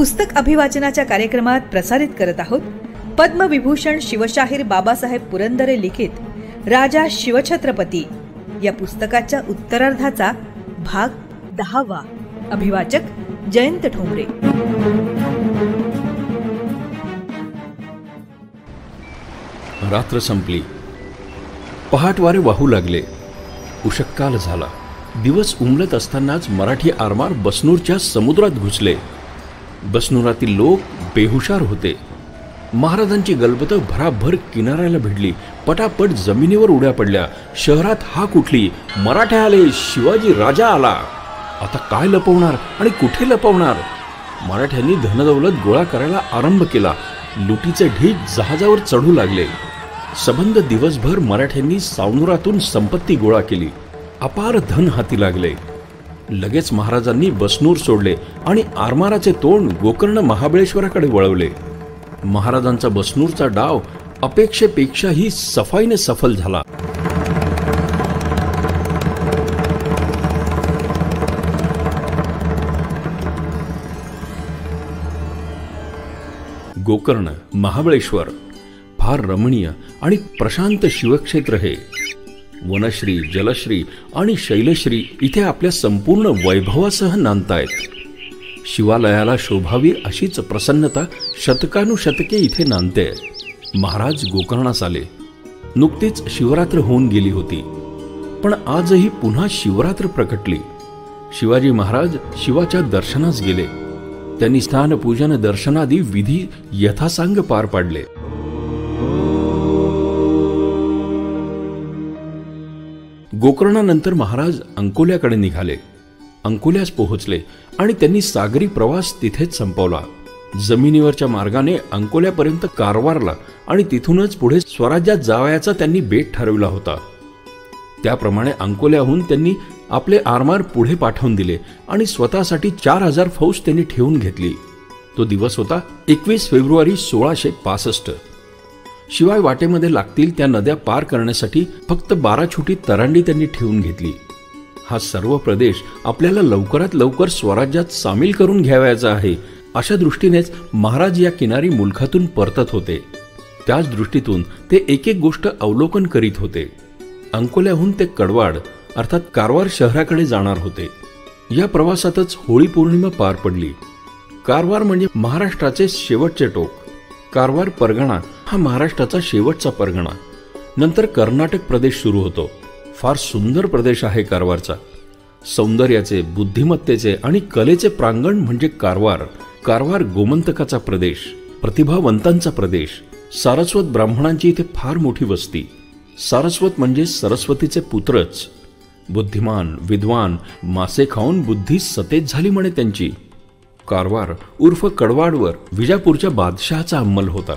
पुस्तक अभिवाचनाच्या कार्यक्रमात प्रसारित करत आहोत. पद्मविभूषण शिवशाहीर बाबासाहेब पुरंदरे लिखित राजा शिवछत्रपती या पुस्तकाच्या उत्तरार्धाचा भाग दहावा. अभिवाचक जयंत ठोंबरे. रात्र संपली. पहाटवारे वाहू लागले. उशक्काल झाला. दिवस उमलत असतानाच मराठी आरमार बसनूरच्या समुद्रात घुसले. बसनुरातील लोक बेहुशार होते. महाराजांची गलबत भराभर किनाऱ्याला भिडली. पटापट जमिनीवर उड्या पडल्या. शहरात हा कुठली मराठे आले शिवाजी राजा आला. आता काय लपवणार आणि कुठे लपवणार? मराठ्यांनी धनदौलत गोळा करायला आरंभ केला. लुटीचे ढीक जहाजावर चढू लागले. सबंध दिवसभर मराठ्यांनी सावनुरातून संपत्ती गोळा केली. अपार धन हाती लागले. लगेच महाराजांनी बसनूर सोडले आणि आरमाराचे तोंड गोकर्ण महाबळेश्वराकडे वळवले. महाराजांचा बसनूरचा डाव अपेक्षेपेक्षाही सफाईने सफल झाला. गोकर्ण महाबळेश्वर फार रमणीय आणि प्रशांत शिवक्षेत्र हे. वनश्री जलश्री आणि शैलश्री इथे आपल्या संपूर्ण वैभवासह नांदतायत. शिवालयाला शोभावी अशीच प्रसन्नता शतकानुशतके इथे नांदते. महाराज गोकर्णास आले. नुकतीच शिवरात्र होऊन गेली होती. पण आजही पुन्हा शिवरात्र प्रकटली. शिवाजी महाराज शिवाच्या दर्शनास गेले. त्यांनी स्नानपूजन दर्शनादी विधी यथासांग पार पाडले. गोकर्णानंतर महाराज अंकोल्याकडे निघाले. अंकोल्यास पोहोचले आणि त्यांनी सागरी प्रवास तिथेच संपवला. जमिनीवरच्या मार्गाने अंकोल्यापर्यंत कारवारला आणि तिथूनच पुढे स्वराज्यात जावयाचा त्यांनी बेट ठरविला होता. त्याप्रमाणे अंकोल्याहून त्यांनी आपले आरमार पुढे पाठवून दिले आणि स्वतःसाठी चार हजार फौज त्यांनी ठेवून घेतली. तो दिवस होता एकवीस फेब्रुवारी सोळाशे पासष्ट. शिवाय वाटेमध्ये लागतील त्या नद्या पार करण्यासाठी फक्त बारा छोटी तरांडी त्यांनी ठेवून घेतली. हा सर्व प्रदेश आपल्याला लवकरात लवकर स्वराज्यात सामील करून घ्यावयाचा आहे अशा दृष्टीनेच महाराज या किनारी मुलखातून परतत होते. त्याच दृष्टीतून ते एक एक गोष्ट अवलोकन करीत होते. अंकोल्याहून ते कडवाड अर्थात कारवार शहराकडे जाणार होते. या प्रवासातच होळी पौर्णिमा पार पडली. कारवार म्हणजे महाराष्ट्राचे शेवटचे टोक. कारवार परगणा हा महाराष्ट्राचा शेवटचा परगणा. नंतर कर्नाटक प्रदेश सुरू होतो. फार सुंदर प्रदेश आहे कारवारचा. सौंदर्याचे बुद्धिमत्तेचे आणि कलेचे प्रांगण म्हणजे कारवार. कारवार गोमंतकाचा प्रदेश प्रतिभावंतांचा प्रदेश. सारस्वत ब्राह्मणांची इथे फार मोठी वस्ती. सारस्वत म्हणजे सरस्वतीचे पुत्रच. बुद्धिमान विद्वान मासे खाऊन बुद्धी सतेज झाली म्हणे त्यांची. कारवार उर्फ कडवाडवर विजापूरच्या बादशहाचा अंमल होता.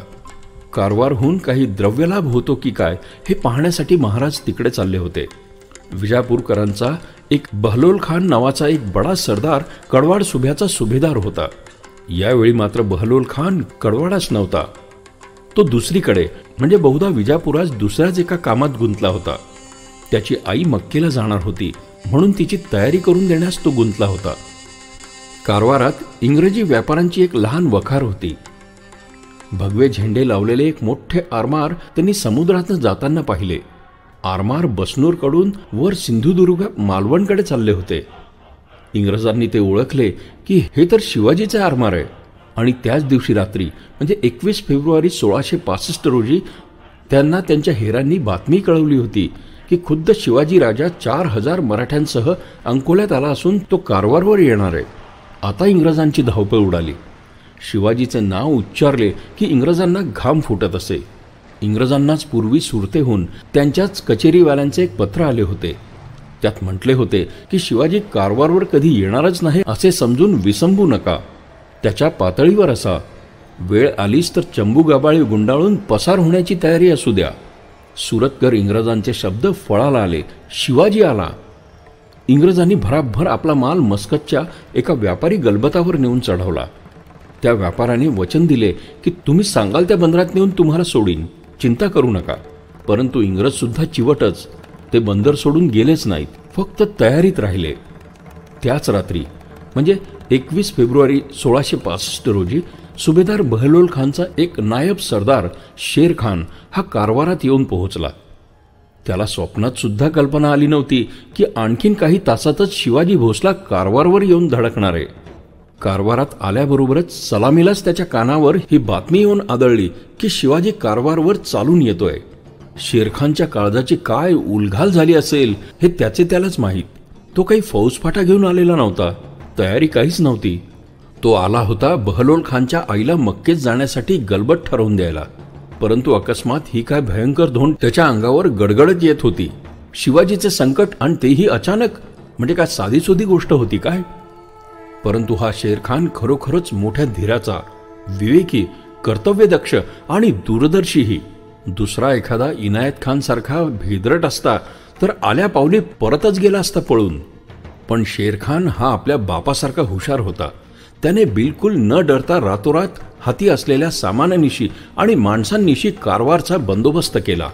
कारवारहून काही द्रव्यलाभ होतो की काय हे पाहण्यासाठी महाराज तिकडे चालले होते. विजापूरकरांचा एक बहलोल खान नावाचा एक बडा सरदार कडवाड सुभ्याचा सुभेदार होता. यावेळी मात्र बहलोल खान कडवाडाच नव्हता. तो दुसरीकडे म्हणजे बहुधा विजापुरास दुसऱ्याच एका कामात गुंतला होता. त्याची आई मक्केला जाणार होती म्हणून तिची तयारी करून देण्यास तो गुंतला होता. कारवारात इंग्रजी व्यापाऱ्यांची एक लहान वखार होती. भगवे झेंडे लावलेले एक मोठे आरमार त्यांनी समुद्रातनं जाताना पाहिले. आरमार बसनूरकडून वर सिंधुदुर्ग मालवणकडे चालले होते. इंग्रजांनी ते ओळखले की हे तर शिवाजीचे आरमार आहे. आणि त्याच दिवशी रात्री म्हणजे एकवीस फेब्रुवारी सोळाशे पासष्ट रोजी त्यांना त्यांच्या हेरांनी बातमी कळवली होती की खुद्द शिवाजी राजा चार हजार मराठ्यांसह अंकोल्यात आला असून तो कारवारवर येणार आहे. आता इंग्रजांची धावपळ उडाली. शिवाजीचे नाव उच्चारले की इंग्रजांना घाम फुटत असे. इंग्रजांनाच पूर्वी सुरतेहून त्यांच्याच कचेरीवाल्यांचे एक पत्र आले होते. त्यात म्हटले होते की शिवाजी कारवारवर कधी येणारच नाही असे समजून विसंबू नका. त्याच्या पातळीवर असा. वेळ आलीच तर चंबू गबाळी गुंडाळून पसार होण्याची तयारी असू द्या. सुरतकर इंग्रजांचे शब्द फळाला आले. शिवाजी आला. इंग्रजांनी भराभर आपला माल मस्कतच्या एका व्यापारी गलबतावर नेऊन चढवला. त्या व्यापाराने वचन दिले की तुम्ही सांगाल त्या बंदरात नेऊन तुम्हाला सोडीन. चिंता करू नका. परंतु इंग्रजसुद्धा चिवटच. ते बंदर सोडून गेलेच नाहीत. फक्त तयारीत राहिले. त्याच रात्री म्हणजे एकवीस फेब्रुवारी सोळाशे पासष्ट रोजी सुभेदार बहलोल खानचा एक नायब सरदार शेर खान हा कारवारात येऊन पोहोचला. त्याला स्वप्नात सुद्धा कल्पना आली नव्हती की आणखीन काही तासातच शिवाजी भोसला कारवारवर येऊन धडकणार आहे. कारवारात आल्याबरोबरच सलामीलाच त्याच्या कानावर ही बातमी येऊन आदळली की शिवाजी कारवारवर चालून येतोय. शेरखानच्या काळजाची काय उलघाल झाली असेल हे त्याचे त्यालाच माहीत. तो काही फौजफाटा घेऊन आलेला नव्हता. तयारी काहीच नव्हती. तो आला होता बहलोल खानच्या आईला मक्केत जाण्यासाठी गलबत ठरवून द्यायला. परंतु अकस्मात ही काय भयंकर धोंड त्याच्या अंगावर गडगडत येत होती. शिवाजीचे संकट आणि तेही अचानक म्हणजे काय साधीसुधी गोष्ट होती काय? परंतु हा शेरखान खरोखरच मोठ्या धीराचा विवेकी कर्तव्यदक्ष आणि दूरदर्शीही. दुसरा एखादा इनायत खान सारखा भेदरट असता तर आल्या पावली परतच गेला असता पळून. पण शेरखान हा आपल्या बापासारखा हुशार होता. त्याने बिलकुल न डरता रातोरात हाती असलेल्या सामानानिशी आणि माणसांनिशी कारवारचा बंदोबस्त केला.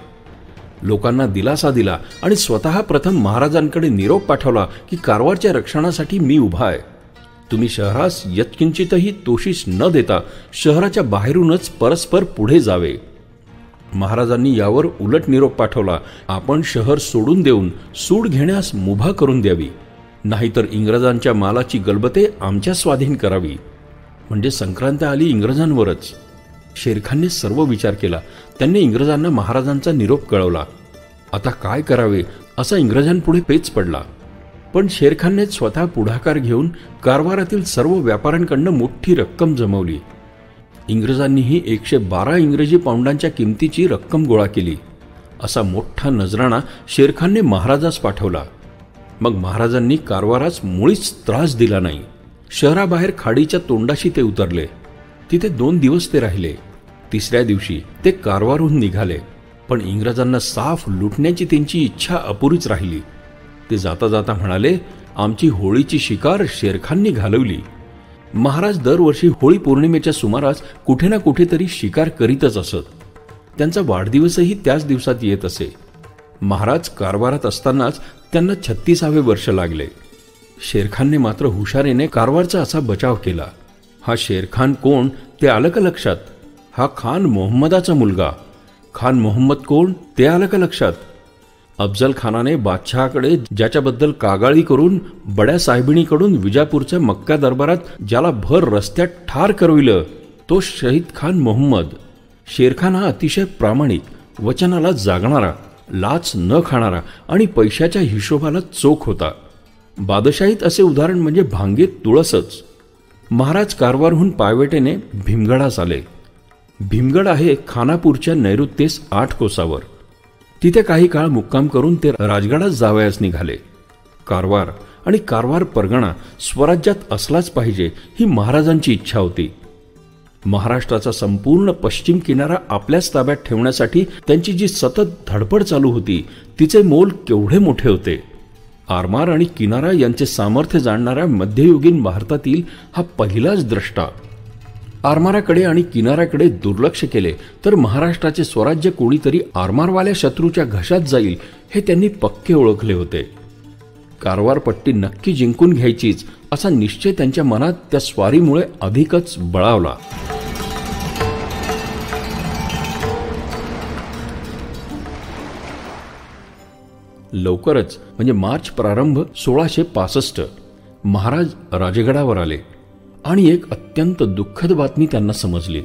लोकांना दिलासा दिला आणि स्वतः प्रथम महाराजांकडे निरोप पाठवला की कारवारच्या रक्षणासाठी मी उभा आहे. तुम्ही शहरास यत्किंचितही तोशीस न देता शहराच्या बाहेरूनच परस्पर पुढे जावे. महाराजांनी यावर उलट निरोप पाठवला आपण शहर सोडून देऊन सूड घेण्यास मुभा करून द्यावी. नाहीतर इंग्रजांच्या मालाची गलबते आमच्या स्वाधीन करावी. म्हणजे संक्रांत आली इंग्रजांवरच. शेरखानने सर्व विचार केला. त्यांनी इंग्रजांना महाराजांचा निरोप कळवला. आता काय करावे असा इंग्रजांपुढे पेच पडला. पण शेरखानने स्वतः पुढाकार घेऊन कारवारातील सर्व व्यापाऱ्यांकडनं मोठी रक्कम जमवली. इंग्रजांनीही एकशे बारा इंग्रजी पाऊंडांच्या किमतीची रक्कम गोळा केली. असा मोठा नजराणा शेरखानने महाराजास पाठवला. मग महाराजांनी कारवारास मुळीच त्रास दिला नाही. शहराबाहेर खाडीच्या तोंडाशी ते उतरले. तिथे दोन दिवस ते राहिले. तिसऱ्या दिवशी ते कारवारहून निघाले. पण इंग्रजांना साफ लुटण्याची त्यांची इच्छा अपुरीच राहिली. ते जाता जाता म्हणाले आमची होळीची शिकार शेरखांनी घालवली. महाराज दरवर्षी होळी पौर्णिमेच्या सुमारास कुठे ना कुठेतरी शिकार करीतच असत. त्यांचा वाढदिवसही त्याच दिवसात येत असे. महाराज कारभारात असतानाच त्यांना छत्तीसावे वर्ष लागले. शेरखानने मात्र हुशारीने कारवारचा असा बचाव केला. हा शेरखान कोण ते आलं का लक्षात? हा खान मोहम्मदाचा मुलगा. खान मोहम्मद कोण ते आलं का लक्षात? अफजल खानाने बादशहाकडे ज्याच्याबद्दल कागाळी करून बड्या साहेबिणीकडून विजापूरच्या मक्का दरबारात ज्याला भर रस्त्यात ठार करविलं तो शहीद खान मोहम्मद. शेरखान हा अतिशय प्रामाणिक वचनाला जागणारा लाच न खाणारा आणि पैशाच्या हिशोबाला चोख होता. बादशाहीत असे उदाहरण म्हणजे भांगे तुळसच. महाराज कारवारहून पायवेटेने भीमगडास आले. भीमगड आहे खानापूरच्या नैऋत्येस आठ कोसावर. तिथे काही काळ मुक्काम करून ते राजगडास जावयास निघाले. कारवार आणि कारवार परगणा स्वराज्यात असलाच पाहिजे ही महाराजांची इच्छा होती. महाराष्ट्राचा संपूर्ण पश्चिम किनारा आपल्याच ताब्यात ठेवण्यासाठी त्यांची जी सतत धडपड चालू होती तिचे मोल केवढे मोठे होते? आरमार आणि किनारा यांचे सामर्थ्य जाणणाऱ्या मध्ययुगीन भारतातील हा पहिलाच द्रष्टा. आरमाराकडे आणि किनाऱ्याकडे दुर्लक्ष केले तर महाराष्ट्राचे स्वराज्य कोणीतरी आरमारवाल्या शत्रूच्या घशात जाईल हे त्यांनी पक्के ओळखले होते. कारवार पट्टी नक्की जिंकून घ्यायचीच असा निश्चय त्यांच्या मनात त्या स्वारीमुळे अधिकच बळावला. लवकरच म्हणजे मार्च प्रारंभ सोळाशे पासष्ट महाराज राजगडावर आले आणि एक अत्यंत दुःखद बातमी त्यांना समजली.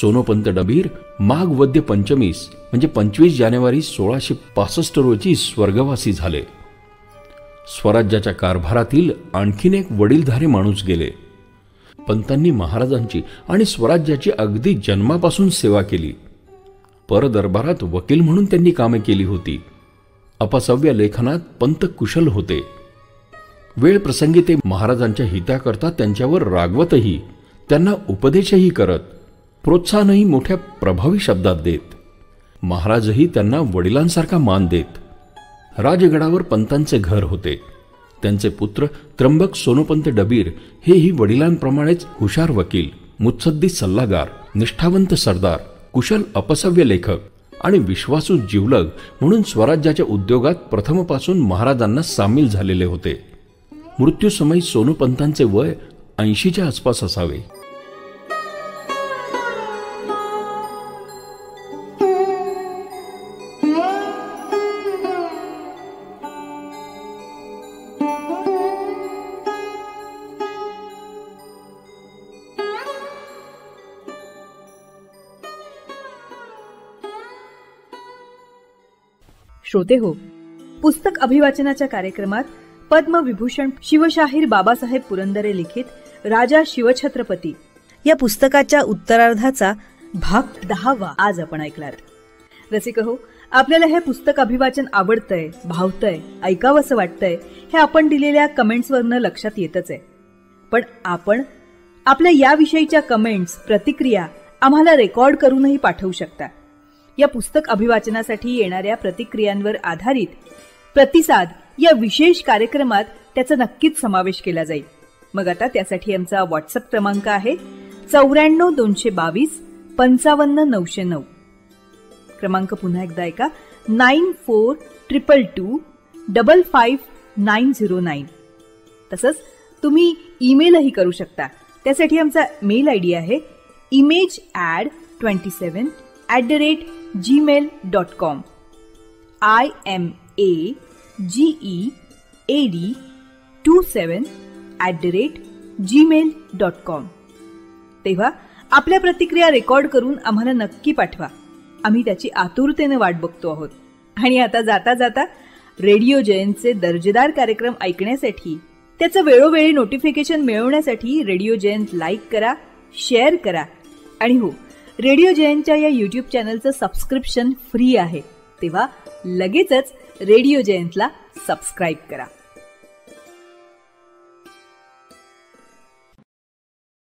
सोनोपंत डबीर माघ वद्य पंचमीस म्हणजे पंचवीस जानेवारी सोळाशे पासष्ट रोजी स्वर्गवासी झाले. स्वराज्याच्या कारभारातील आणखीन एक वडीलधारे माणूस गेले. पंतांनी महाराजांची आणि स्वराज्याची अगदी जन्मापासून सेवा केली. परदरबारात वकील म्हणून त्यांनी कामे केली होती. अपसव्य लेखनात पंत कुशल होते. वेळ प्रसंगी ते महाराजांच्या हिताकरता त्यांच्यावर रागवतही त्यांना उपदेशही करत प्रोत्साहनही मोठ्या प्रभावी शब्दात देत. महाराजही त्यांना वडिलांसारखा मान देत. राजगडावर पंतांचे घर होते. त्यांचे पुत्र त्र्यंबक सोनोपंत डबीर हेही वडिलांप्रमाणेच हुशार वकील मुत्सद्दी सल्लागार निष्ठावंत सरदार कुशल अपसव्य लेखक. आणि विश्वासू जिवलग म्हणून स्वराज्याच्या उद्योगात प्रथमपासून महाराजांना सामील झालेले होते. मृत्यूसमयी सोनूपंतांचे वय ऐंशीच्या आसपास असावे. श्रोते हो. पुस्तक अभिवाचनाच्या कार्यक्रमात पद्मविभूषण शिवशाहीर बाबासाहेब पुरंदरे लिखित राजा शिवछत्रपती या पुस्तकाच्या उत्तरार्धाचा भाग दहावा आज आपण ऐकणार रसिक हो आपल्याला हे पुस्तक अभिवाचन आवडतंय भावतंय ऐकावंसं वाटतंय हे आपण दिलेल्या कमेंट्सवरनं लक्षात येतच आहे. पण आपण आपल्या याविषयीच्या कमेंट्स प्रतिक्रिया आम्हाला रेकॉर्ड करूनही पाठवू शकता. या पुस्तक अभिवाचनासाठी येणाऱ्या प्रतिक्रियांवर आधारित प्रतिसाद या विशेष कार्यक्रमात त्याचा नक्कीच समावेश केला जाईल. मग आता त्यासाठी आमचा व्हॉट्सअप क्रमांक आहे चौऱ्याण्णव दोनशे बावीस पंचावन्न नऊशे नऊ. क्रमांक पुन्हा एकदा ऐका. Nine four triple two double five nine zero nine. तसंच तुम्ही ईमेलही करू शकता. त्यासाठी आमचा मेल आय डी आहे image ad twenty seven at the rate Gmail dot com I M A G E A D two seven at the rate Gmail dot com तेव्हा आपल्या प्रतिक्रिया रेकॉर्ड करून आम्हाला नक्की पाठवा. आम्ही त्याची आतुरतेने वाट बघतो आहोत. आणि आता जाता जाता रेडिओ जयंतचे दर्जेदार कार्यक्रम ऐकण्यासाठी त्याचं वेळोवेळी नोटिफिकेशन मिळवण्यासाठी रेडिओ जयंत लाईक करा शेअर करा. आणि हो रेडिओ जयंतच्या या युट्यूब चॅनलचं सबस्क्रिप्शन फ्री आहे. तेव्हा लगेचच रेडिओ जयंतला सबस्क्राईब करा.